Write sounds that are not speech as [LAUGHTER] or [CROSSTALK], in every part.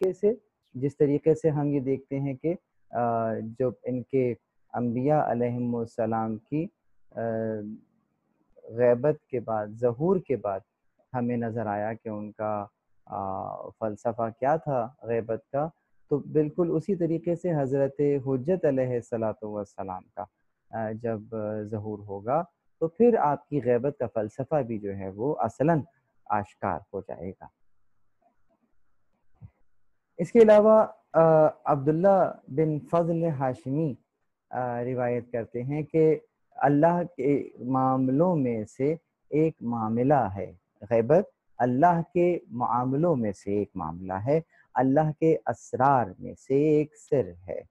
तरीके से जिस तरीके से हम ये देखते हैं कि अ, जब इनके अम्बिया अलैहिस्सलाम की अ, गैबत के बाद ज़हूर के बाद हमें नज़र आया कि उनका अ, फ़लसफ़ा क्या था गैबत का? तो बिल्कुल उसी तरीके से हज़रत हुज्जत अलैहिस्सलाम का जब ज़हूर होगा तो फिर आपकी गैबत का फ़लसफ़ा भी जो है वो असलन आश्कार हो जाएगा। इसके अलावा अब्दुल्ला बिन फजल हाशमी रिवायत करते हैं कि अल्लाह के मामलों में से एक मामला है गैबत अल्लाह के मामलों में से एक मामला है, अल्लाह के असरार में से एक सिर है,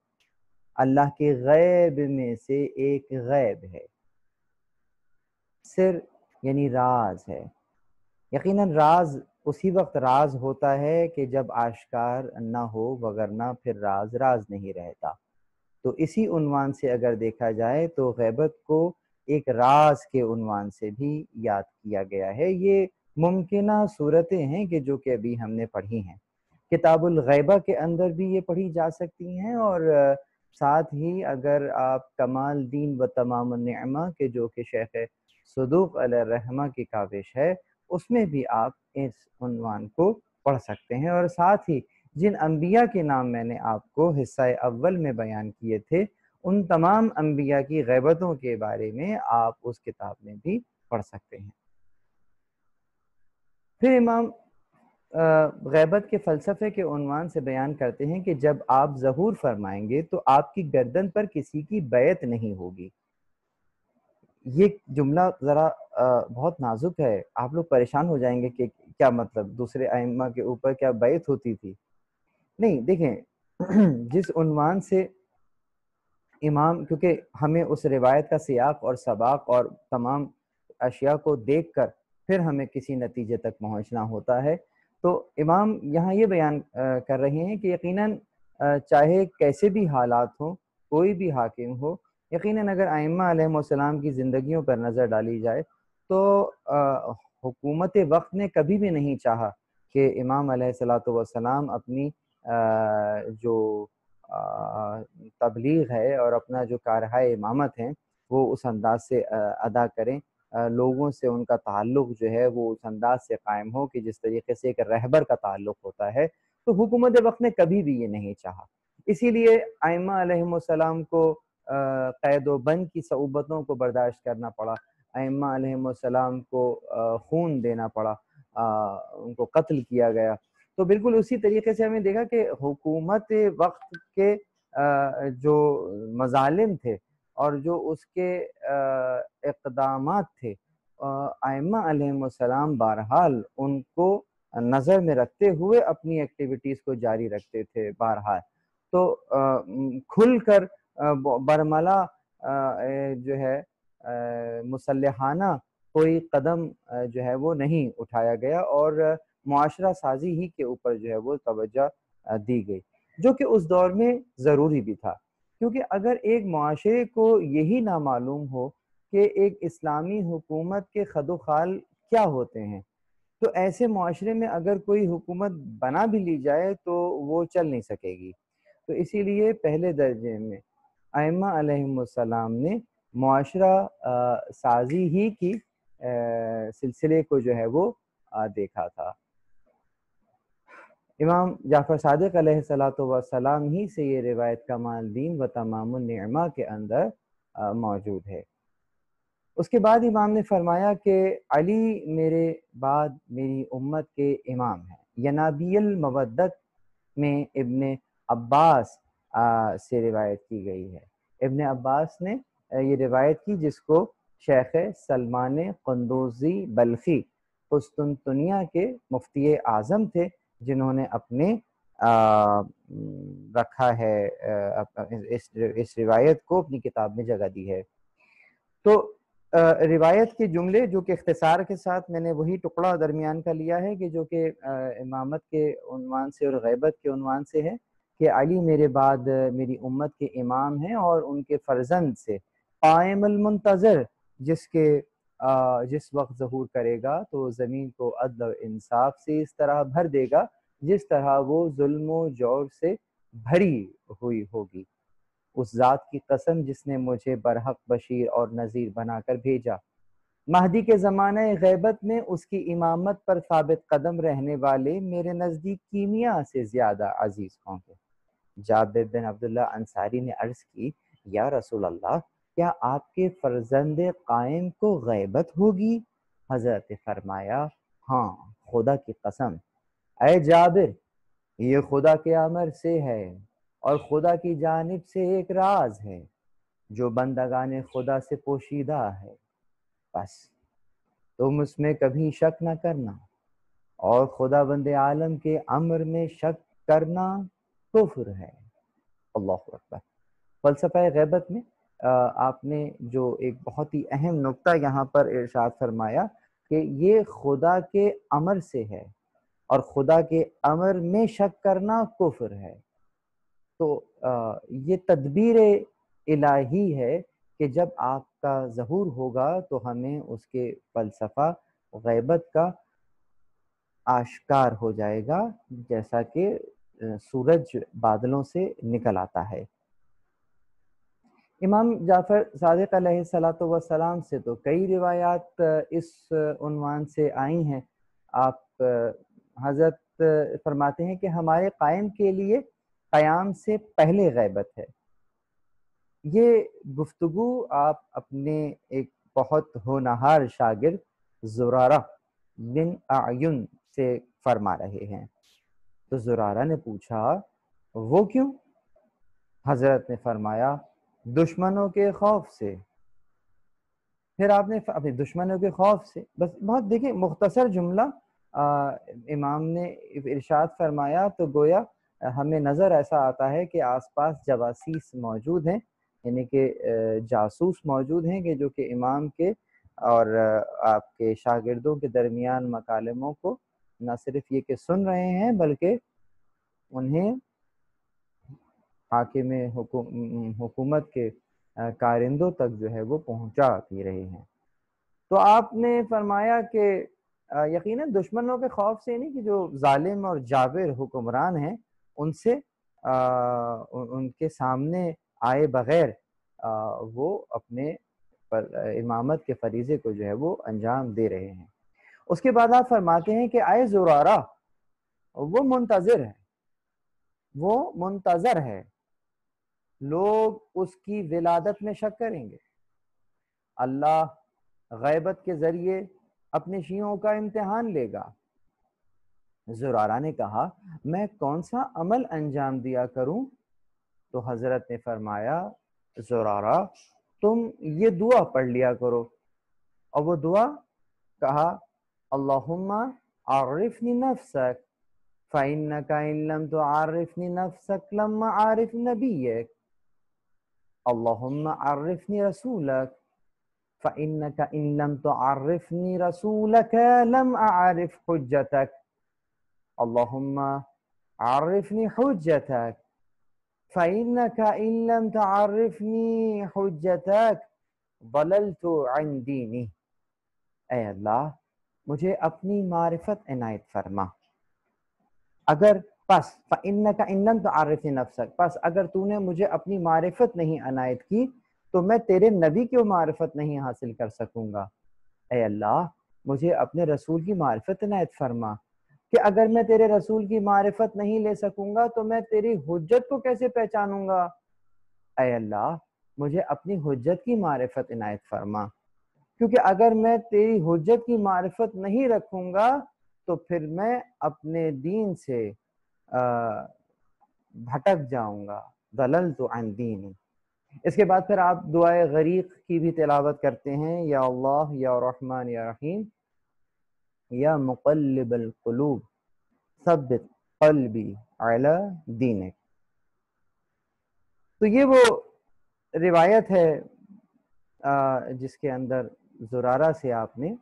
अल्लाह के गैब में से एक गैब है। सिर यानी राज है। यकीनन राज, उसी वक्त राज होता है कि जब आश्कार ना हो, वगरना फिर राज राज नहीं रहता। तो इसी उन्वान से अगर देखा जाए तो गैबत को एक राज के उन्वान से भी याद किया गया है। ये मुमकिन सूरतें हैं कि जो कि अभी हमने पढ़ी हैं। किताबुल गैबा के अंदर भी ये पढ़ी जा सकती हैं और साथ ही अगर आप कमाल दीन व तमाम नमा के जो कि शेख सदूक रहमा की काविश है, उसमें भी आप इस उन्वान को पढ़ सकते हैं। और साथ ही जिन अम्बिया के नाम मैंने आपको हिस्सा अव्वल में बयान किए थे, उन तमाम अम्बिया की गैबतों के बारे में आप उस किताब में भी पढ़ सकते हैं। फिर इमाम गैबत के फ़लसफ़े के उन्वान से बयान करते हैं कि जब आप ज़हूर फरमाएँगे तो आपकी गर्दन पर किसी की बैत नहीं होगी। ये जुमला ज़रा बहुत नाजुक है। आप लोग परेशान हो जाएँगे कि क्या मतलब दूसरे आइम्मा के ऊपर क्या बैत होती थी? नहीं, देखें, [CLEARS THROAT] जिस उन्वान से इमाम, क्योंकि हमें उस रिवायत का सियाक और सबाक और तमाम अशिया को देखकर फिर हमें किसी नतीजे तक पहुँचना होता है। तो इमाम यहाँ ये बयान कर रहे हैं कि यकीनन चाहे कैसे भी हालात हों, कोई भी हाकिम हो, यकीनन अगर आइम्मा की ज़िंदगियों पर नज़र डाली जाए तो हुकूमत वक्त ने कभी भी नहीं चाहा कि इमाम अलैहिस्सलाम अपनी जो तबलीग है और अपना जो कारहाय इमामत है, वो उस अंदाज से अदा करें। लोगों से उनका ताल्लुक जो है वो उस अंदाज से कायम हो कि जिस तरीके से एक रहबर का ताल्लुक होता है तो हुकूमत वक्त ने कभी भी ये नहीं चाहा। इसीलिए अलैहिस्सलाम को कैद बंद की सऊबतों को बर्दाश्त करना पड़ा अलैहिस्सलाम को खून देना पड़ा अ, उनको कत्ल किया गया। तो बिल्कुल उसी तरीके से हमें देखा कि हुकूमत वक्त के अ, जो मजालिम थे और जो उसके इकदाम थे आयमा अलैहिस्सलाम बहरहाल उनको नज़र में रखते हुए अपनी एक्टिविटीज़ को जारी रखते थे बहरहाल। तो खुलकर बरमला जो है मुसलहाना कोई कदम जो है वो नहीं उठाया गया और मुआशरा साजी ही के ऊपर जो है वो तवज्जो अ, दी गई जो कि उस दौर में ज़रूरी भी था। क्योंकि अगर एक माशरे को यही ना मालूम हो कि एक इस्लामी हुकूमत के खदोखाल क्या होते हैं तो ऐसे माशरे में अगर कोई हुकूमत बना भी ली जाए तो वो चल नहीं सकेगी। तो इसीलिए पहले दर्जे में आयमा ने मुआशरा अ, साजी ही की सिलसिले को जो है वो अ, देखा था। इमाम जाफ़र सादिक अलैहिस्सलाम ही से ये रिवायत कमाल दीन व तमाम नमा के अंदर मौजूद है। उसके बाद इमाम ने फरमाया कि अली मेरे बाद मेरी उम्मत के इमाम हैं। यनाबियल मवद्दत में इब्ने अब्बास से रिवायत की गई है। इबन अब्बास ने ये रिवायत की जिसको शेख सलमान कंदोजी बल्खी कुस्तुनतुनिया के मुफ्ती आज़म थे जिन्होंने अपने रखा है इस इस रिवायत को अपनी किताब में जगह दी है। तो रिवायत के जुमले जो कि इख्तिसार के साथ मैंने वही टुकड़ा दरमियान का लिया है कि जो कि इमामत के उनवान से और गैबत के उनवान से है कि अली मेरे बाद मेरी उम्मत के इमाम हैं और उनके फर्जंद से मुंतज़र जिसके जिस वक्त जहूर करेगा तो ज़मीन को अदल इंसाफ से इस तरह भर देगा, जिस तरह वो जुल्म जौर से भरी हुई होगी। उस ज़ात की कसम जिसने मुझे बरहक, बशीर और नज़ीर बनाकर भेजा। महदी के ज़माने गैबत में उसकी इमामत पर साबित कदम रहने वाले मेरे नज़दीक कीमिया से ज़्यादा अज़ीज़ होंगे। जाबिर बिन अब्दुल्ला अंसारी ने अर्ज़ की, या रसूल अल्लाह क्या आपके फर्जंद कायम को गैबत होगी? हज़रत फरमाया हाँ खुदा की कसम। अय जाबिर, ये खुदा के अमर से है और खुदा की जानब से एक राज है, जो बंदगान खुदा से पोशीदा है। बस, तुम उसमें कभी शक न करना और खुदा बंद आलम के अमर में शक करना कुफ्र है। अल्लाह फलसफा गैबत में? आपने जो एक बहुत ही अहम नुक्ता यहाँ पर इरशाद फरमाया कि ये खुदा के अमर से है और खुदा के अमर में शक करना कुफ्र है। तो ये तदबीर इलाही है कि जब आपका जहूर होगा तो हमें उसके फलसफा, गैबत का आश्कार हो जाएगा जैसा कि सूरज बादलों से निकल आता है। इमाम जाफ़र सादिक वसलाम से तो कई रिवायात इस उनवान से आई हैं। आप हज़रत फरमाते हैं कि हमारे कायम के लिए क़याम से पहले गैबत है। ये गुफ्तु आप अपने एक बहुत होनहार शागिर ज़ुरारा बिन आयुन से फरमा रहे हैं। तो ज़ुरारा ने पूछा, वो क्यों? हज़रत ने फरमाया दुश्मनों के खौफ से। फिर आपने अपने दुश्मनों के खौफ से। बस बहुत, देखिए, मुख्तसर जुमला इमाम ने इरशाद फरमाया तो गोया, हमें नज़र ऐसा आता है कि आसपास जवासीस मौजूद हैं, यानी कि जासूस मौजूद हैं कि जो कि इमाम के और आपके शागिर्दों के दरमियान मकालमों को न सिर्फ़ ये कि सुन रहे हैं बल्कि उन्हें हाकिम हुकूमत के कारिंदों तक जो है वो पहुँचा भी रहे हैं। तो आपने फरमाया कि यकीनन दुश्मनों के खौफ से नहीं कि जो जालिम और जाबिर हुक्मरान हैं उनसे आ, उनके सामने आए बगैर वो अपने पर इमामत के फरीज़े को जो है वो अंजाम दे रहे हैं। उसके बाद आप फरमाते हैं कि आए ज़ुरारा वो मुंतज़र है वो मुंतज़र है। लोग उसकी विलादत में शक करेंगे। अल्लाह गैबत के ज़रिए अपने शीयों का इम्तिहान लेगा। जुरारा ने कहा, मैं कौन सा अमल अंजाम दिया करूँ? तो हज़रत ने फरमाया, जुरारा, तुम ये दुआ पढ़ लिया करो। और वो दुआ कहा, अल्लाहुम्मा आरिफनी नफ्सक फ़ैन का इल्लम तो आरिफनी नफ्सक लम्मा आरिफ नबीक अल्लाहुम्मा अर्रिफनी रसूलक फ़इन्नका इन लम तुअर्रिफनी रसूलक लम अअरिफ हुज्जतक अल्लाहुम्मा अर्रिफनी हुज्जतक फ़इन्नका इन लम तुअर्रिफनी हुज्जतक ज़ललतु अन दीनी ऐ अल्लाह मुझे अपनी मारिफत इनायत फरमा अगर बस इन का इन तो आरिफ नफसक। बस, अगर तूने मुझे अपनी मारिफत नहीं अनायत की तो मैं तेरे नबी की मारिफत नहीं हासिल कर सकूँगा। अल्लाह, मुझे अपने रसूल की मारिफत इनायत फरमा कि अगर मैं तेरे रसूल की मारिफत नहीं ले सकूँगा तो मैं तेरी हुज्जत को कैसे पहचानूँगा? अल्लाह, मुझे अपनी हुज्जत की मारिफत इनायत फरमा क्योंकि अगर मैं तेरी हुज्जत की मारिफत नहीं रखूँगा तो फिर मैं अपने दीन से भटक जाऊँगा, दलल तो दीन इसके बाद फिर आप दुआ गरीक की भी तिलावत करते हैं, या अल्लाह, या रहमान, या रहीम, या मुकल्लिबुलूब सब्बित कल्बी अला दीन तो ये वो रिवायत है जिसके अंदर जुरारा से आपने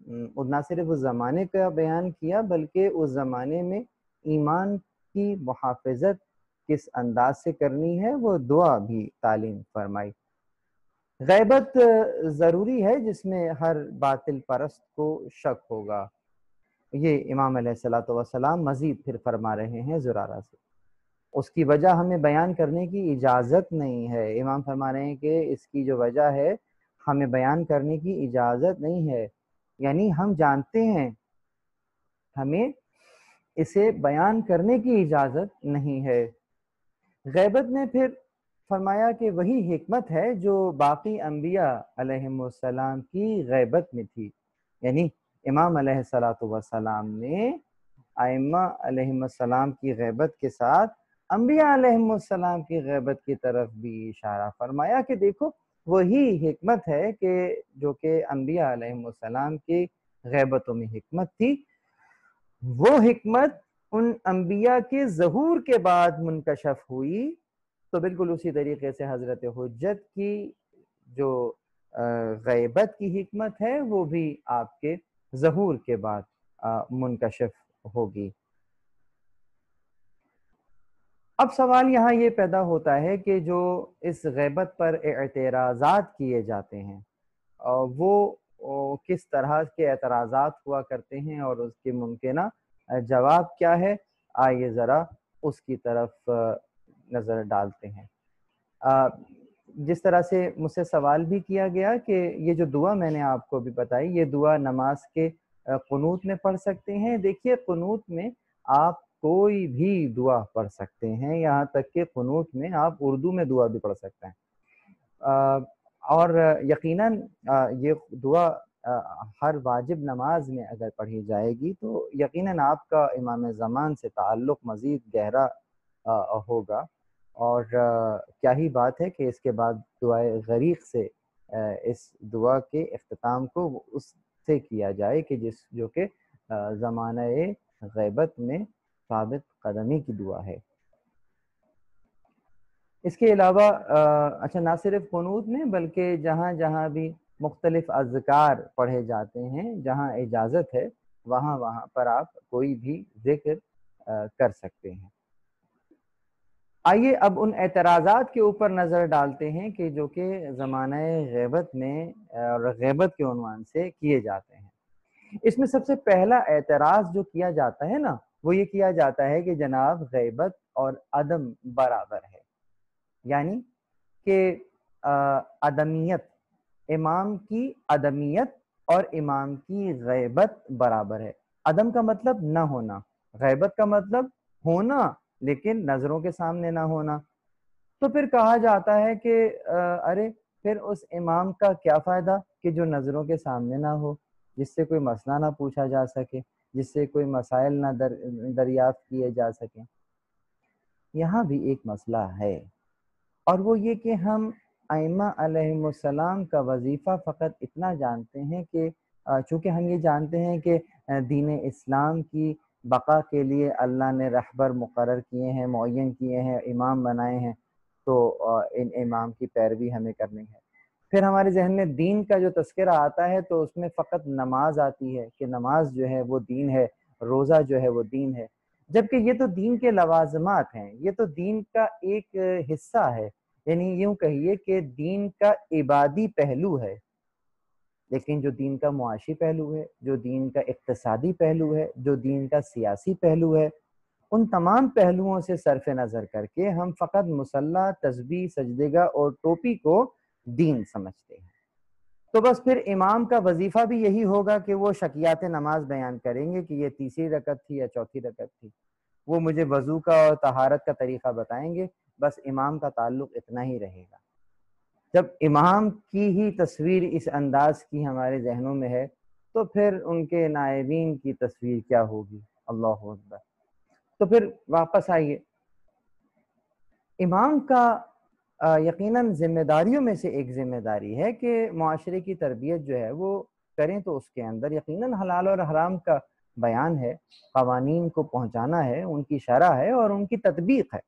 ना सिर्फ़ उस ज़माने का बयान किया, बल्कि उस ज़माने में ईमान की मुहाफ़त किस अंदाज से करनी है, वो दुआ भी तालीम फरमाई। गैबत ज़रूरी है जिसमें हर बातिल परस्त को शक होगा। ये इमाम सलाम मज़ीद फिर फरमा रहे हैं जुरारा से। उसकी वजह हमें बयान करने की इजाज़त नहीं है। इमाम फरमा रहे हैं कि इसकी जो वजह है, हमें बयान करने की इजाज़त नहीं है। यानी हम जानते हैं, हमें इसे बयान करने की इजाज़त नहीं है। गैबत में फिर फरमाया कि वही हिकमत है जो बाकी अम्बिया अलैहिस्सलाम की गैबत में थी। यानी इमाम सलाम ने अलैहिस्सलाम की गैबत के साथ अम्बिया अलैहिस्सलाम की गैबत की तरफ़ भी इशारा फरमाया कि देखो, वही हमत है कि जो कि अम्बिया अलैहिस्सलाम की गैबतों में हमत थी वो हिकमत उन अम्बिया के जहूर के बाद मुनकशफ हुई। तो बिल्कुल उसी तरीके से हज़रत हजत की जो गैबत की हिकमत है, वो भी आपके जहूर के बाद मुनकशफ होगी। अब सवाल यहाँ ये पैदा होता है कि जो इस गैबत पर एतराज़ात किए जाते हैं वो किस तरह के एतराज़ात हुआ करते हैं और उसके मुमकिन जवाब क्या है? आइए ज़रा उसकी तरफ़ नज़र डालते हैं। जिस तरह से मुझसे सवाल भी किया गया कि ये जो दुआ मैंने आपको भी बताई, ये दुआ नमाज़ के कनूत में पढ़ सकते हैं? देखिए, कनूत में आप कोई भी दुआ पढ़ सकते हैं। यहाँ तक कि कनूत में आप उर्दू में दुआ भी पढ़ सकते हैं। और यकीनन ये दुआ हर वाजिब नमाज़ में अगर पढ़ी जाएगी तो यकीनन आपका इमाम ज़मान से ताल्लुक़ मज़ीद गहरा होगा। और क्या ही बात है कि इसके बाद दुआ गरीक से इस दुआ के अख्ताम को उससे किया जाए कि जिस, जो कि ज़माना गैबत में साबित कदमी की दुआ है। इसके अलावा अच्छा ना सिर्फ़ कनूत में, बल्कि जहाँ जहाँ भी मुख्तलिफ़ अजकार पढ़े जाते हैं, जहाँ इजाज़त है वहाँ वहाँ पर आप कोई भी ज़िक्र कर सकते हैं। आइए अब उन एतराज़ात के ऊपर नज़र डालते हैं कि जो कि ज़माना गैबत में, और गैबत के उनवान से किए जाते हैं। इसमें सबसे पहला एतराज़ जो किया जाता है ना, वो ये किया जाता है कि जनाब गैबत और अदम बराबर है। यानी कि अदमियत इमाम की अदमियत और इमाम की गैबत बराबर है। अदम का मतलब न होना गैबत का मतलब होना लेकिन नज़रों के सामने ना होना। तो फिर कहा जाता है कि अरे फिर उस इमाम का क्या फ़ायदा कि जो नज़रों के सामने ना हो जिससे कोई मसला ना पूछा जा सके जिससे कोई मसाइल ना दर, दरियाफ्त किए जा सके। यहाँ भी एक मसला है। और वो ये कि हम आइमा का वजीफ़ा फ़कत इतना जानते हैं कि चूँकि हम ये जानते हैं कि दीन इस्लाम की बका के लिए अल्लाह ने रहबर मुकर किए हैं मुन किए हैं, इमाम बनाए हैं तो इन इमाम की पैरवी हमें करनी है। फिर हमारे जहन में दीन का जो तस्करा आता है तो उसमें फ़कत नमाज़ आती है कि नमाज़ जो है वो दीन है, रोज़ा जो है वो दीन है। जबकि ये तो दीन के लवाजमात हैं, ये तो दीन का एक हिस्सा है। यानी यूँ कहिए कि दीन का इबादी पहलू है, लेकिन जो दीन का मुआशी पहलू है, जो दीन का इकतसादी पहलू है, जो दीन का सियासी पहलू है, उन तमाम पहलुओं से सरफ नज़र करके हम फ़कत मुसल्ला तस्बी सजदेगा और टोपी को दीन समझते हैं। तो बस फिर इमाम का वजीफा भी यही होगा कि वो शकियात नमाज़ बयान करेंगे कि ये तीसरी रकत थी या चौथी रकत थी। वो मुझे वज़ू का और तहारत का तरीका बताएँगे, बस इमाम का ताल्लुक इतना ही रहेगा। जब इमाम की ही तस्वीर इस अंदाज की हमारे जहनों में है तो फिर उनके नायबीन की तस्वीर क्या होगी? अल्लाह तो फिर वापस आइए। इमाम का यकीनन जिम्मेदारियों में से एक ज़िम्मेदारी है कि माशरे की तरबियत जो है वो करें तो उसके अंदर यकीनन हलाल और हराम का बयान है। कवानीन को पहुँचाना है, उनकी शरह है और उनकी तदबीक है।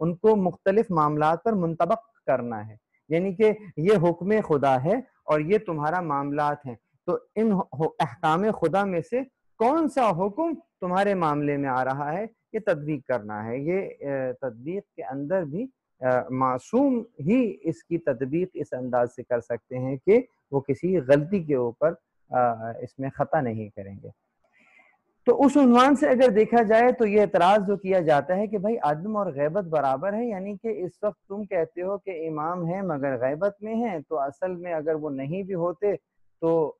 उनको मुख्तलिफ़ मामला पर मुंतबक करना है। यानी कि ये हुक्म खुदा है और ये तुम्हारा मामला हैं। तो इन अहकाम खुदा में से कौन सा हुक्म तुम्हारे मामले में आ रहा है, ये तदबीक करना है। ये तदबीक के अंदर भी मासूम ही इसकी तदबीक इस अंदाज से कर सकते हैं कि वो किसी गलती के ऊपर इसमें ख़ता नहीं करेंगे। तो उस उन्वान से अगर देखा जाए तो ये एतराज़ जो किया जाता है कि भाई आदम और गैबत बराबर है, यानी कि इस वक्त तुम कहते हो कि इमाम है मगर गैबत में है तो असल में अगर वो नहीं भी होते तो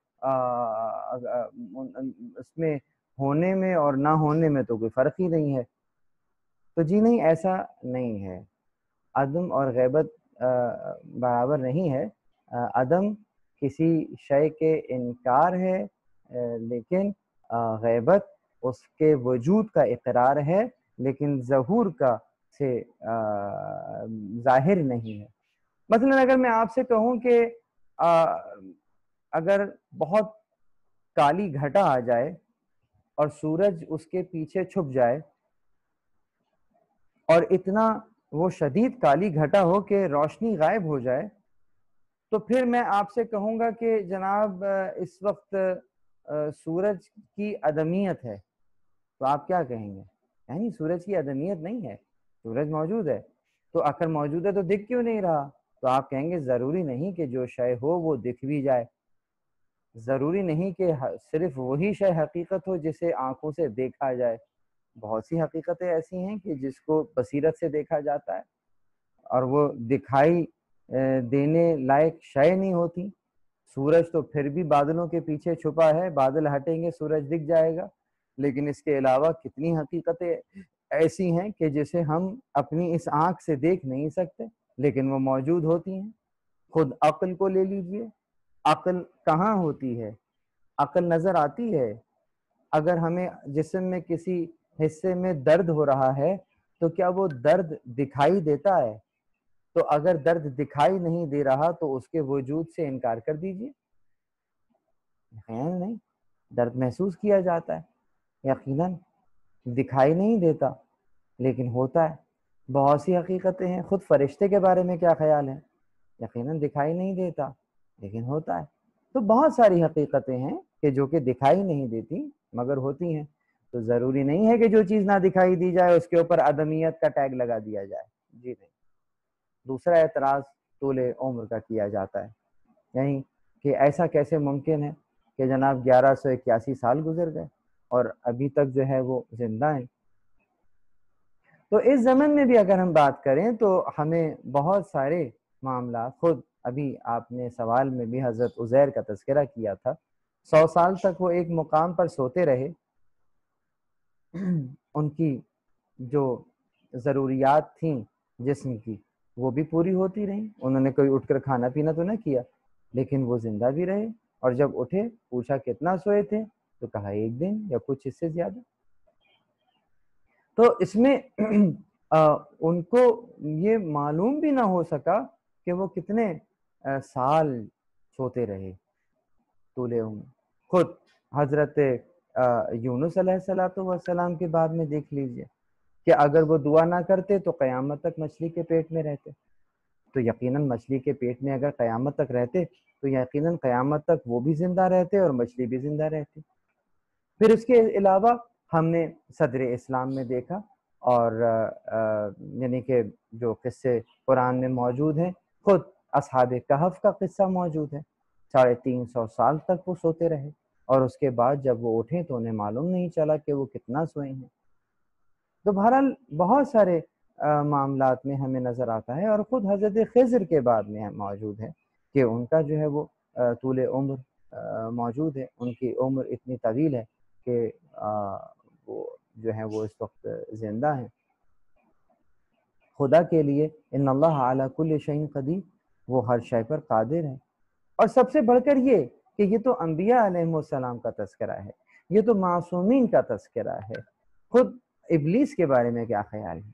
उसमें होने में और ना होने में तो कोई फ़र्क ही नहीं है। तो जी नहीं, ऐसा नहीं है। अदम और गैबत बराबर नहीं है। अदम किसी शय के इनकार है लेकिन गैबत उसके वजूद का इकरार है, लेकिन जहूर का से ज़ाहिर नहीं है। मतलब अगर मैं आपसे कहूँ कि अगर बहुत काली घटा आ जाए और सूरज उसके पीछे छुप जाए और इतना वो शदीद काली घटा हो के रोशनी गायब हो जाए तो फिर मैं आपसे कहूँगा कि जनाब इस वक्त सूरज की अदमियत है। तो आप क्या कहेंगे? यानी सूरज की अदमियत नहीं है, सूरज मौजूद है। तो आखिर मौजूद है तो दिख क्यों नहीं रहा? तो आप कहेंगे, ज़रूरी नहीं कि जो शय हो वो दिख भी जाए। ज़रूरी नहीं कि सिर्फ़ वही शय हकीकत हो जिसे आँखों से देखा जाए। बहुत सी हकीकतें ऐसी हैं कि जिसको बसीरत से देखा जाता है और वो दिखाई देने लायक शय नहीं होती। सूरज तो फिर भी बादलों के पीछे छुपा है, बादल हटेंगे, सूरज दिख जाएगा। लेकिन इसके अलावा कितनी हकीकतें ऐसी हैं कि जिसे हम अपनी इस आँख से देख नहीं सकते, लेकिन वो मौजूद होती हैं। खुद अक्ल को ले लीजिए। अक्ल कहाँ होती है? अक्ल नज़र आती है। अगर हमें जिसम में किसी हिस्से में दर्द हो रहा है तो क्या वो दर्द दिखाई देता है? तो अगर दर्द दिखाई नहीं दे रहा तो उसके वजूद से इनकार कर दीजिए। नहीं? दर्द महसूस किया जाता है, यकीनन दिखाई नहीं देता, लेकिन होता है। बहुत सी हकीकतें हैं, खुद फरिश्ते के बारे में क्या ख्याल है? यकीनन दिखाई नहीं देता, लेकिन होता है। तो बहुत सारी हकीकतें हैं कि जो कि दिखाई नहीं देती, मगर होती हैं। तो ज़रूरी नहीं है कि जो चीज़ ना दिखाई दी जाए, उसके ऊपर अदमियत का टैग लगा दिया जाए। जी नहीं। दूसरा एतराज़ तोले उम्र का किया जाता है। यही कि ऐसा कैसे मुमकिन है कि जनाब ग्यारह सौ इक्यासी साल गुजर गए और अभी तक जो है वो ज़िंदा हैं? तो इस जमन में भी अगर हम बात करें तो हमें बहुत सारे मामला, खुद अभी आपने सवाल में भी हज़रत उज़ैर का तस्करा किया था। सौ साल तक वो एक मुकाम पर सोते रहे [CLEARS THROAT] उनकी जो ज़रूरियात थी जिस्म की वो भी पूरी होती रही। उन्होंने कोई उठकर खाना पीना तो ना किया लेकिन वो ज़िंदा भी रहे और जब उठे पूछा कितना सोए थे तो कहा एक दिन या कुछ इससे ज़्यादा। तो इसमें [CLEARS THROAT] आ, उनको ये मालूम भी ना हो सका कि वो कितने आ, साल सोते रहे तूले खुद हज़रत यूनुस सलाम के बाद में देख लीजिए कि अगर वो दुआ ना करते तो क़यामत तक मछली के पेट में रहते। तो यकीनन मछली के पेट में अगर क़यामत तक रहते तो यकीनन क़यामत तक वो भी ज़िंदा रहते और मछली भी ज़िंदा रहती। फिर उसके अलावा हमने सदर इस्लाम में देखा और यानी कि जो किस्से कुरान में मौजूद हैं, खुद असहाब कहफ का किस्सा मौजूद है। साढ़े तीन सौ साल तक वो सोते रहे। और उसके बाद जब वो उठे तो उन्हें मालूम नहीं चला कि वो कितना सोए हैं। तो बहरहाल बहुत सारे मामला में हमें नज़र आता है और ख़ुद हज़रत खजर के बाद में मौजूद है कि उनका जो है वो तूल उम्र मौजूद है। उनकी उम्र इतनी तवील है कि वो जो है वो इस वक्त ज़िंदा हैं। खुदा के लिए इन अल्लाह आला कुल शहीन कदी वो हर शय पर कादिर है। और सबसे बढ़कर ये कि ये तो अम्बिया सलाम का तस्करा है, ये तो मासूमीन का तस्करा है। खुद इबलीस के बारे में क्या ख्याल है?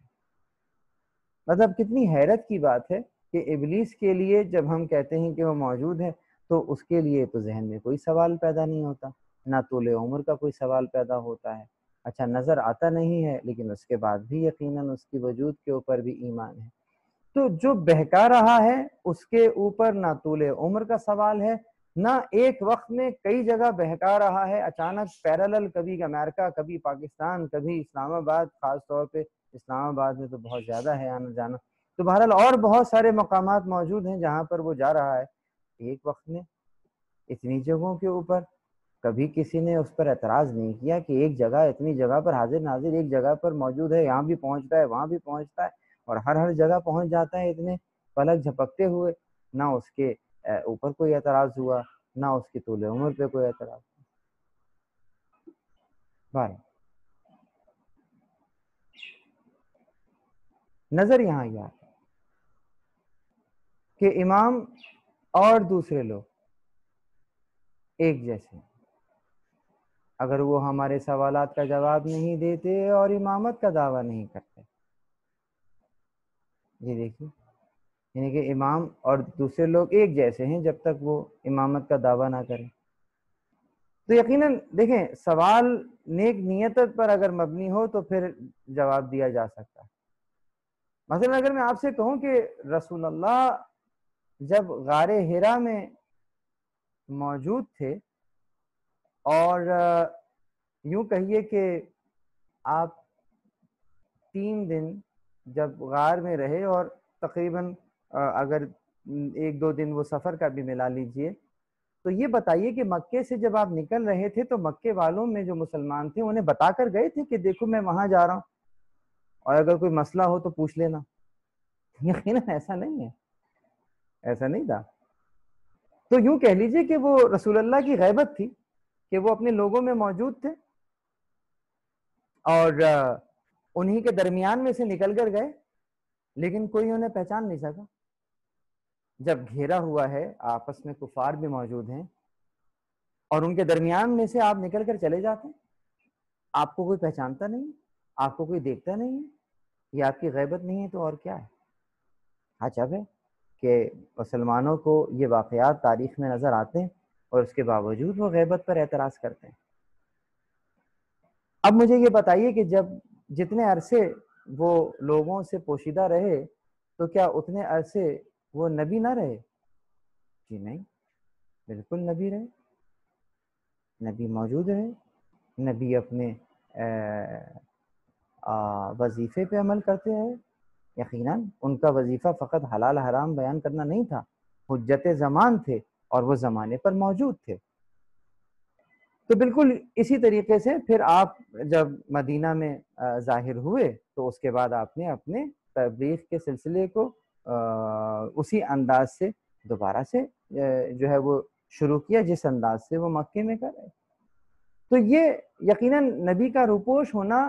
मतलब कितनी हैरत की बात है कि इबलीस के लिए जब हम कहते हैं कि वो मौजूद है तो उसके लिए तो जहन में कोई सवाल पैदा नहीं होता, ना तोले उम्र का कोई सवाल पैदा होता है। अच्छा नज़र आता नहीं है, लेकिन उसके बाद भी यकीनन उसकी वजूद के ऊपर भी ईमान है। तो जो बहका रहा है, उसके ऊपर ना तूले उम्र का सवाल है ना एक वक्त में कई जगह बहका रहा है। अचानक पैरेलल कभी अमेरिका, कभी पाकिस्तान, कभी इस्लामाबाद, खास तौर पे इस्लामाबाद में तो बहुत ज़्यादा है आना जाना। तो बहरहाल और बहुत सारे मकाम मौजूद हैं जहाँ पर वो जा रहा है। एक वक्त में इतनी जगहों के ऊपर कभी किसी ने उस पर एतराज़ नहीं किया कि एक जगह, इतनी जगह पर हाजिर नाजिर एक जगह पर मौजूद है, यहाँ भी पहुँचता है, वहाँ भी पहुँचता है और हर हर जगह पहुँच जाता है इतने पलक झपकते हुए, ना उसके ऊपर कोई एतराज़ हुआ, ना उसकी तूल उम्र पे कोई एतराज़ बारह। नज़र यहाँ यह कि इमाम और दूसरे लोग एक जैसे अगर वो हमारे सवाल का जवाब नहीं देते और इमामत का दावा नहीं करते। ये देखिए। यानी कि इमाम और दूसरे लोग एक जैसे हैं जब तक वो इमामत का दावा ना करें। तो यकीनन देखें, सवाल नेक नियत पर अगर मबनी हो तो फिर जवाब दिया जा सकता है। मसलन अगर मैं आपसे कहूँ कि रसूलुल्लाह जब गारे हिरा में मौजूद थे और यूँ कहिए कि आप तीन दिन जब गार में रहे और तकरीबन अगर एक दो दिन वो सफ़र का भी मिला लीजिए। तो ये बताइए कि मक्के से जब आप निकल रहे थे तो मक्के वालों में जो मुसलमान थे, उन्हें बताकर गए थे कि देखो मैं वहाँ जा रहा हूँ। और अगर कोई मसला हो तो पूछ लेना। यकीन ऐसा नहीं है। ऐसा नहीं था। तो यूँ कह लीजिए कि वो रसूलुल्लाह की गैबत थी, कि वो अपने लोगों में मौजूद थे। और उन्हीं के दरमियान में से निकल कर गए, लेकिन कोई उन्हें पहचान नहीं सका। जब घेरा हुआ है, आपस में कुफार भी मौजूद हैं, और उनके दरमियान में से आप निकल कर चले जाते हैं, आपको कोई पहचानता नहीं, आपको कोई देखता नहीं है, ये आपकी गैबत नहीं है तो और क्या है? अजब है कि मुसलमानों को ये वाकयात तारीख में नज़र आते हैं, और उसके बावजूद वो गैबत पर एतराज़ करते हैं। अब मुझे ये बताइए कि जब जितने अरसे वो लोगों से पोशीदा रहे तो क्या उतने अरसे वो नबी ना रहे? जी नहीं, बिल्कुल नबी रहे। नबी मौजूद रहे। नबी अपने वजीफे पे अमल करते रहे यकीनन, उनका वजीफा फ़कत हलाल हराम बयान करना नहीं था। हजत ज़मान थे और वो ज़माने पर मौजूद थे। तो बिल्कुल इसी तरीके से फिर आप जब मदीना में ज़ाहिर हुए तो उसके बाद आपने अपने तबलीग के सिलसिले को उसी अंदाज से दोबारा से जो है वो शुरू किया, जिस अंदाज से वो मक्के में कर रहे तो ये यकीनन नबी का रुपोश होना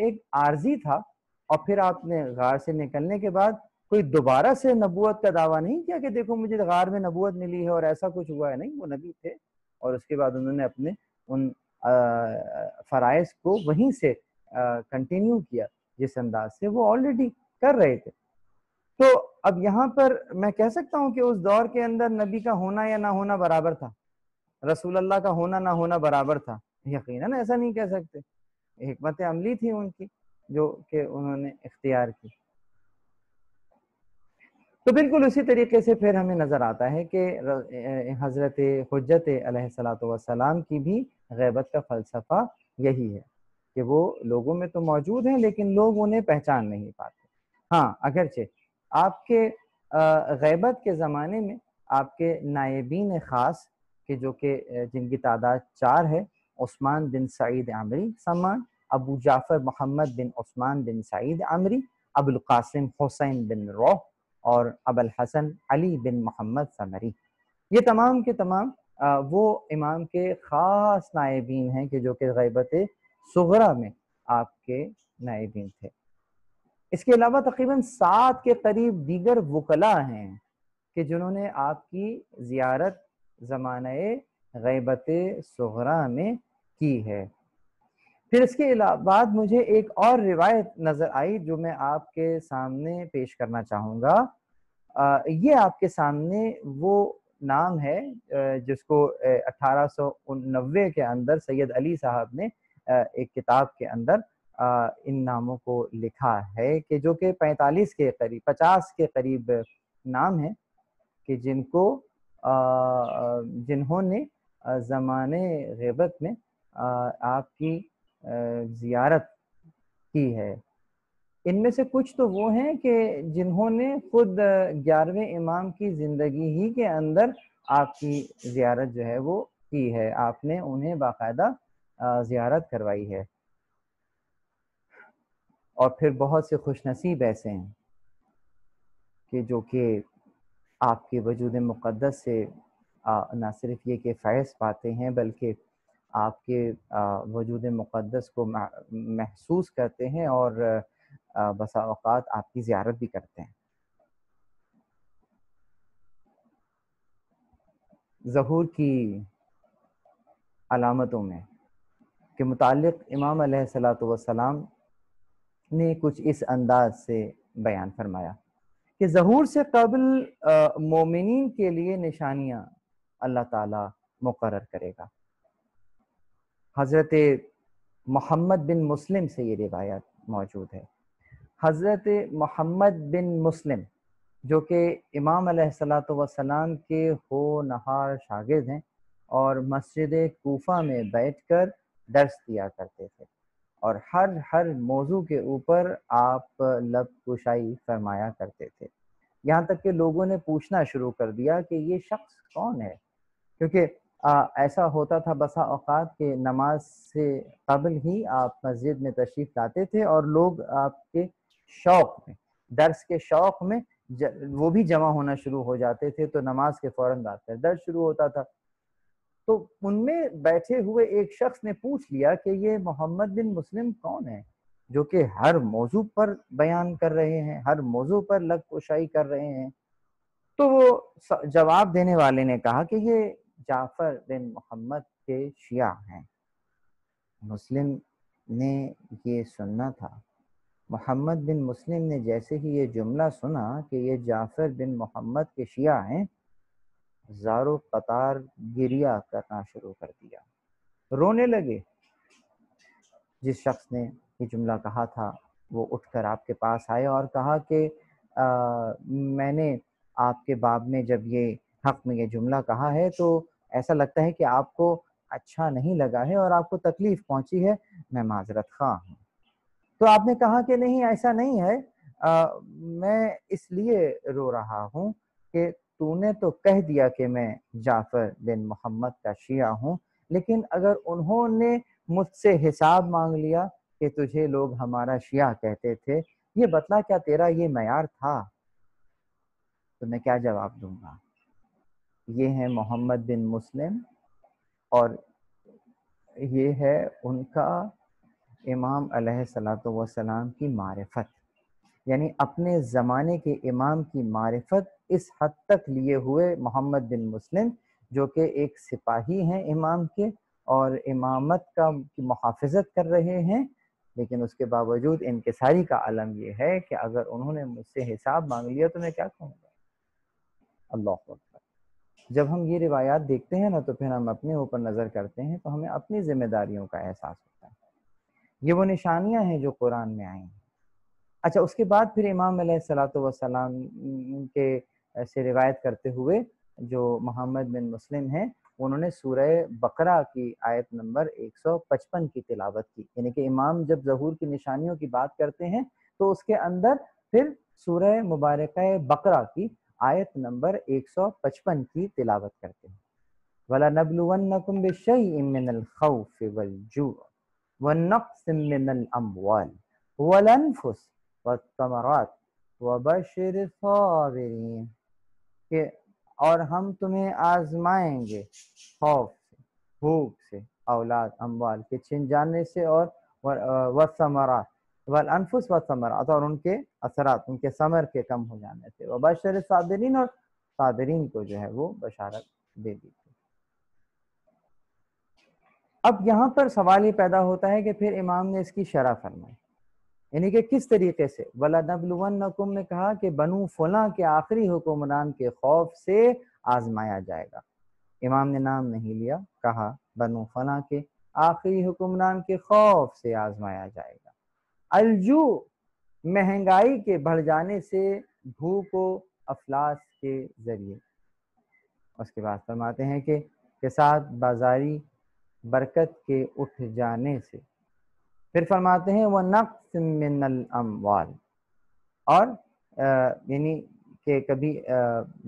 एक आर्जी था और फिर आपने गार से निकलने के बाद कोई दोबारा से नबूत का दावा नहीं किया कि देखो मुझे गार में नबूत मिली है और ऐसा कुछ हुआ है? नहीं, वो नबी थे और उसके बाद उन्होंने अपने उन फ़राइज को वहीं से कंटिन्यू किया, जिस अंदाज से वो ऑलरेडी कर रहे थे। तो अब यहाँ पर मैं कह सकता हूँ कि उस दौर के अंदर नबी का होना या ना होना बराबर था। रसूल अल्लाह का होना ना होना बराबर था। यकीनन ऐसा नहीं कह सकते। हमत अमली थी उनकी, जो कि उन्होंने इख्तियार की। तो बिल्कुल उसी तरीके से फिर हमें नज़र आता है कि हज़रत हज़रत सलाम की भी गैबत का फ़लसफ़ा यही है कि वो लोगों में तो मौजूद हैं, लेकिन लोग उन्हें पहचान नहीं पाते। हाँ अगरचे आपके गैबत के ज़माने में आपके नायबीन ख़ास के जो कि जिनकी तादाद चार है, उस्मान बिन सईद आमरी समान अबू जाफ़र मोहम्मद बिन उस्मान बिन सईद आमरी, अबुल कासिम हुसैन बिन रोह और अबल हसन अली बिन मोहम्मद समरी। ये तमाम के तमाम वो इमाम के ख़ास नायबीन हैं कि जो कि गैबत सगरा में आपके नायबीन थे। इसके अलावा तकरीबन सात के करीब दीगर वकला हैं कि जिन्होंने आपकी ज़ियारत ज़मान गैबत सगरा में की है। फिर इसके बाद मुझे एक और रिवायत नज़र आई जो मैं आपके सामने पेश करना चाहूँगा। ये आपके सामने वो नाम है जिसको अठारह के अंदर सैयद अली साहब ने एक किताब के अंदर इन नामों को लिखा है कि जो कि 45 के करीब 50 के करीब नाम है कि जिनको जिन्होंने ज़माने गैबत में आपकी ज़ियारत की है। इनमें से कुछ तो वो हैं कि जिन्होंने खुद ग्यारहवें इमाम की ज़िंदगी ही के अंदर आपकी ज़ियारत जो है वो की है। आपने उन्हें बाकायदा ज़ियारत करवाई है। और फिर बहुत से खुश नसीब ऐसे हैं कि जो कि आपके वजूद मुक़दस से ना सिर्फ़ ये कि फ़ैज़ पाते हैं, बल्कि आपके वजूद मुक़दस को महसूस करते हैं और बसा अवकात आपकी ज़्यारत भी करते हैं। जहूर की अलामतों में के मुतालिक इमाम सलाम ने कुछ इस अंदाज से बयान फरमाया कि जहूर से कबल मोमिन के लिए निशानियाँ अल्लाह ताला मुकर करेगा। हज़रत मोहम्मद बिन मुस्लिम से ये रिवायत मौजूद है। हज़रत मोहम्मद बिन मुस्लिम, जो कि इमाम सलाम के हो नहार शागिर्द हैं और मस्जिद कोफा में बैठकर दर्स दिया करते थे। और हर हर मौजू के ऊपर आप लब कुशाई फरमाया करते थे। यहाँ तक कि लोगों ने पूछना शुरू कर दिया कि ये शख्स कौन है? क्योंकि ऐसा होता था बसा औकात के नमाज़ से कबल ही आप मस्जिद में तशरीफ़ लाते थे और लोग आपके शौक में दर्स के शौक में ज, वो भी जमा होना शुरू हो जाते थे तो नमाज़ के फ़ौरन बाद फिर दर्स शुरू होता था। तो उनमें बैठे हुए एक शख्स ने पूछ लिया कि ये मोहम्मद बिन मुस्लिम कौन है, जो कि हर मौजू पर बयान कर रहे हैं, हर मौजू पर लग कुशाई कर रहे हैं। तो वो जवाब देने वाले ने कहा कि ये जाफ़र बिन मोहम्मद के शिया हैं। मुस्लिम ने ये सुनना था। मोहम्मद बिन मुस्लिम ने जैसे ही ये जुमला सुना कि ये जाफ़र बिन मोहम्मद के शिया हैं ज़ारो कतार गिरिया करना शुरू कर दिया। रोने लगे। जिस शख्स ने ये जुमला कहा था वो उठकर आपके पास आए और कहा कि मैंने आपके बाब में जब ये हक में ये जुमला कहा है तो ऐसा लगता है कि आपको अच्छा नहीं लगा है और आपको तकलीफ़ पहुँची है। मैं माजरत खा हूँ। तो आपने कहा कि नहीं ऐसा नहीं है। आ, मैं इसलिए रो रहा हूँ कि तूने तो कह दिया कि मैं जाफ़र बिन मोहम्मद का शिया हूँ, लेकिन अगर उन्होंने मुझसे हिसाब मांग लिया कि तुझे लोग हमारा शिया कहते थे, ये बतला क्या तेरा ये मैार था? तो मैं क्या जवाब दूँगा? ये है मोहम्मद बिन मुस्लिम और ये है उनका इमाम सलाम की मारफत। यानी अपने ज़माने के इमाम की मारफत इस हद तक लिए हुए मोहम्मद बिन मुस्लिम, जो कि एक सिपाही हैं इमाम के और इमामत का मुहाफ़त कर रहे हैं। लेकिन उसके बावजूद इनके सारी का आलम यह है कि अगर उन्होंने मुझसे हिसाब मांग लिया तो मैं क्या कहूँगा? अल्लाह जब हम ये रिवायात देखते हैं ना तो फिर हम अपने ऊपर नज़र करते हैं तो हमें अपनी जिम्मेदारियों का एहसास होता है। ये वो निशानियाँ हैं जो कुरान में आई हैं। अच्छा उसके बाद फिर इमाम सलाम के से रिवायत करते हुए जो मोहम्मद बिन मुस्लिम हैं, उन्होंने सूरह बकरा की आयत नंबर 155 की तिलावत की। यानी कि इमाम जब जहूर की निशानियों की बात करते हैं तो उसके अंदर फिर सूरह मुबारक बकरा की आयत नंबर 155 की तिलावत करते हैं। वला नबलुवन्नकुम बिशैइन वल वनक्स मिनल अमवाल। वलनफुस वतमरात वबशिर साबिरीन के और हम तुम्हें आजमाएँगे खौफ से भूख से औलाद अम्बाल के छिन जाने से और वसमरात वल अनफुस व समरात और उनके असरात उनके समर के कम हो जाने से वबशर साबिरीन और साबिरीन को जो है वो बशारत दे दी अब यहाँ पर सवाल ये पैदा होता है कि फिर इमाम ने इसकी शरा फरमाई यानी कि किस तरीके से? वला नबलुवनकुम ने कहा कि बनु फला के आखिरी हुक्मरान के खौफ से आजमाया जाएगा। इमाम ने नाम नहीं लिया, कहा बनु फला के आखिरी हुक्मरान के खौफ से आजमाया जाएगा। अलजू, महँगाई के बढ़ जाने से भूख व अफलास के ज़रिए। उसके बाद फरमाते हैं कि, के साथ बाजारी बरकत के उठ जाने से फिर फरमाते हैं, वह नक्स मिनल अमवाल। और यानी कि कभी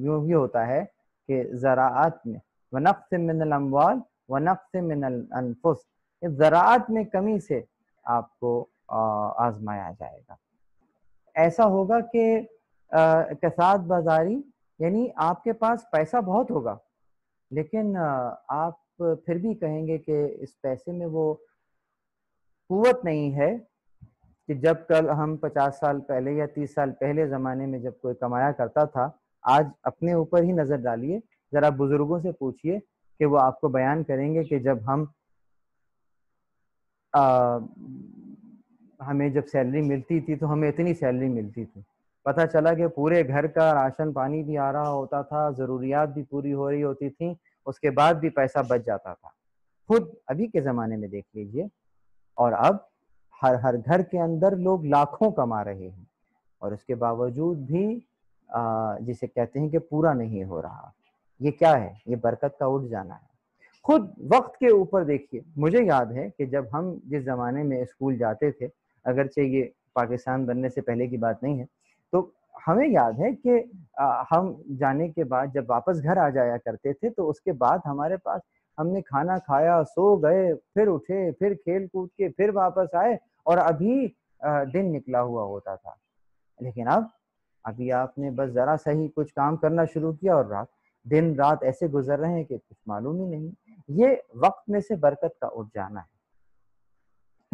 यूँ भी होता है कि ज़रात में व नक्स मिनल अमवाल व नक्स मिनल अनफुस। इस ज़रात में कमी से आपको आजमाया जाएगा। ऐसा होगा कि कसाद बाजारी, यानी आपके पास पैसा बहुत होगा, लेकिन आप फिर भी कहेंगे कि इस पैसे में वो कुत नहीं है कि जब कल हम पचास साल पहले या तीस साल पहले ज़माने में जब कोई कमाया करता था आज अपने ऊपर ही नज़र डालिए। ज़रा बुज़ुर्गों से पूछिए कि वो आपको बयान करेंगे कि जब हम आ, हमें जब सैलरी मिलती थी तो हमें इतनी सैलरी मिलती थी। पता चला कि पूरे घर का राशन पानी भी आ रहा होता था ज़रूरियात भी पूरी हो रही होती थी उसके बाद भी पैसा बच जाता था। खुद अभी के ज़माने में देख लीजिए। और अब हर हर घर के अंदर लोग लाखों कमा रहे हैं। और उसके बावजूद भी जिसे कहते हैं कि पूरा नहीं हो रहा। ये क्या है? ये बरकत का उठ जाना है। खुद वक्त के ऊपर देखिए, मुझे याद है कि जब हम जिस ज़माने में स्कूल जाते थे, अगरचे ये पाकिस्तान बनने से पहले की बात नहीं है तो हमें याद है कि हम जाने के बाद जब वापस घर आ जाया करते थे तो उसके बाद हमारे पास हमने खाना खाया, सो गए, फिर उठे, फिर खेल कूद के, फिर वापस आए और अभी दिन निकला हुआ होता था। लेकिन अब, अभी आपने बस ज़रा सही कुछ काम करना शुरू किया और रात, दिन रात ऐसे गुजर रहे हैं कि कुछ मालूम ही नहीं। ये वक्त में से बरकत का उठ जाना है।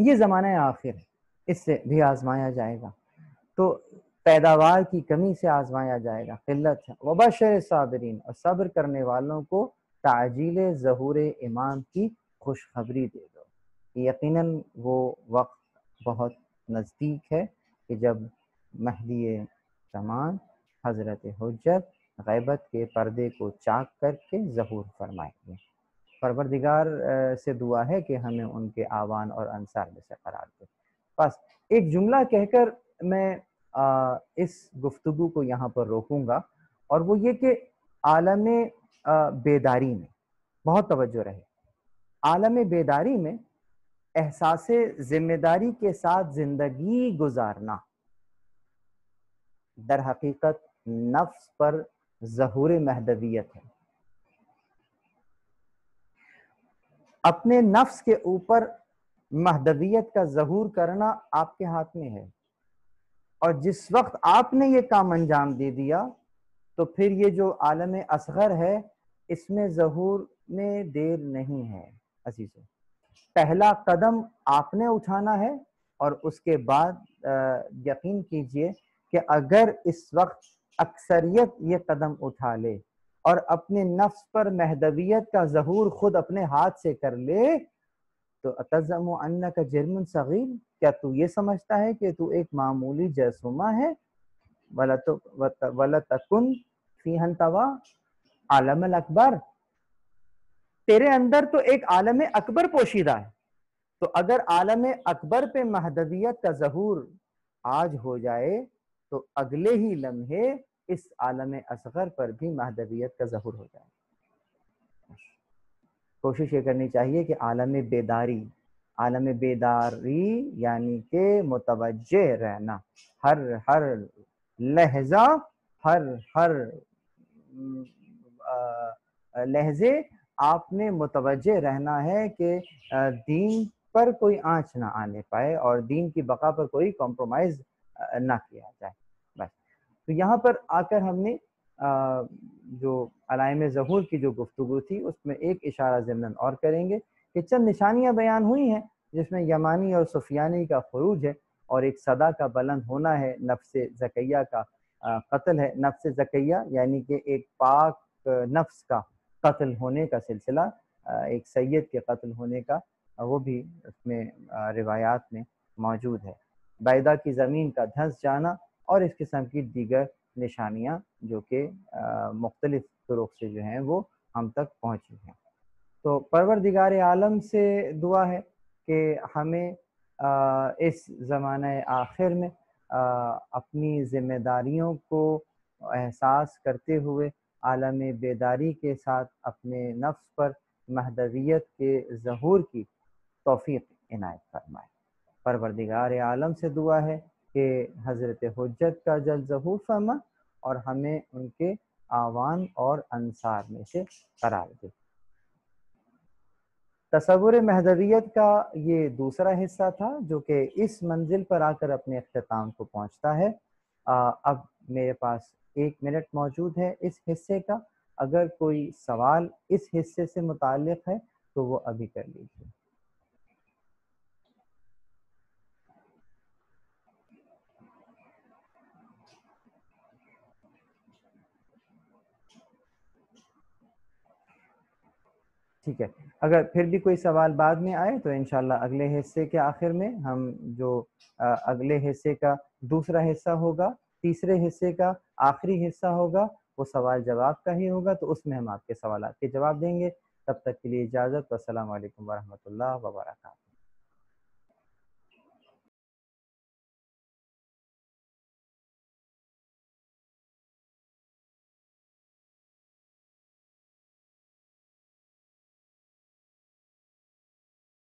ये ज़माना आखिर है। इससे भी आजमाया जाएगा। तो पैदावार की कमी से आजमाया जाएगा। किल्लत है। वबशर साबरीन और सब्र करने वालों को ताजील ज़हूर इमाम की खुशखबरी दे दो। यकीनन वो वक्त बहुत नज़दीक है कि जब महदी जमान हज़रत हजत गैबत के पर्दे को चाक करके ज़हूर फरमाएँगे। परवरदिगार से दुआ है कि हमें उनके आवान और अंसार में से करार दे। बस एक जुमला कहकर मैं आ, इस गुफ्तु को यहाँ पर रोकूँगा और वो ये कि आलम बेदारी में। बहुत तवज्जो रहे। आलम बेदारी में एहसास ज़िम्मेदारी के साथ ज़िंदगी गुजारना। दर हकीकत नफ्स पर जहूर महदवियत है। अपने नफ्स के ऊपर महदवियत का जहूर करना आपके हाथ में है। और जिस वक्त आपने ये काम अंजाम दे दिया तो फिर ये जो आलम असगर है इसमें जहूर में देर नहीं है असी पहला कदम आपने उठाना है और उसके बाद यकीन कीजिए कि अगर इस वक्त अक्सरियत ये कदम उठा ले और अपने नफ्स पर महदवियत का जहूर खुद अपने हाथ से कर ले तो अतजम अन्ना का जर्मन सगीर। क्या तू ये समझता है कि तू एक मामूली जैसुमा है? वला तो वला तकुन तवा आलम अकबर। तेरे अंदर तो एक आलम अकबर पोशीदा है। तो अगर आलम अकबर पे महदवियत का जहूर आज हो जाए तो अगले ही लम्हे इस आलम असगर पर भी महदवियत का जहूर हो जाए। कोशिश ये करनी चाहिए कि आलम बेदारी आलम बेदारी यानी के मुतवजह रहना। हर हर लहजा, हर हर लहजे आपने मुतवजह रहना है कि दीन पर कोई आँच ना आने पाए और दीन की बका पर कोई कॉम्प्रोमाइज ना किया जाए। बस। तो यहाँ पर आकर हमने जो अलाइम जहूर की जो गुफ्तु थी, उसमें एक इशारा ज़मन और करेंगे कि चंद निशानियाँ बयान हुई हैं, जिसमें यमानी और सुफियानी का खरूज है और एक सदा का बुलंद होना है, नफ्स जकैया का कत्ल है। नफ्स जकैया यानी कि एक पाक नफ्स का कत्ल होने का सिलसिला एक सैयद के कत्ल होने का वो भी उसमें रिवायात में मौजूद है। बैदा की ज़मीन का धंस जाना और इस किस्म की दीगर निशानियाँ जो कि मुख्तलिफ़ तुरुक से जो हैं वो हम तक पहुँची हैं। तो परवर दिगार आलम से दुआ है कि हमें आ, इस ज़माने आखिर में आ, अपनी ज़िम्मेदारियों को एहसास करते हुए आलम बेदारी के साथ अपने नफ्स पर महदवियत के ज़हूर की तोफ़ी इनायत फरमाए। परवरदिगार आलम से दुआ है कि हज़रत हजत का जल ज़हूर फरमा और हमें उनके आवान और अनसार में से करार दे। तस्वुर महदवियत का ये दूसरा हिस्सा था जो कि इस मंजिल पर आकर अपने अख्ताम को पहुँचता है। आ, अब मेरे पास एक मिनट मौजूद है इस हिस्से का। अगर कोई सवाल इस हिस्से से मुतालिक है तो वो अभी कर लीजिए। ठीक है। अगर फिर भी कोई सवाल बाद में आए तो इनशाला अगले हिस्से के आखिर में हम जो अगले हिस्से का दूसरा हिस्सा होगा तीसरे हिस्से का आखिरी हिस्सा होगा, वो सवाल जवाब का ही होगा तो उसमें हम आपके सवाल के जवाब देंगे। तब तक के लिए इजाज़त असल वरहमल वबरकatuh